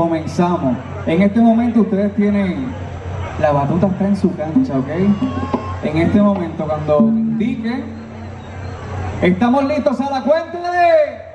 comenzamos. En este momento ustedes tienen, la batuta está en su cancha, ¿ok? En este momento, cuando indique, estamos listos a la cuenta de...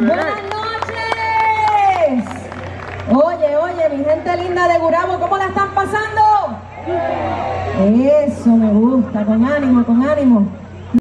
Buenas noches. mi gente linda de Gurabo, ¿cómo la están pasando? Eso me gusta, con ánimo, con ánimo.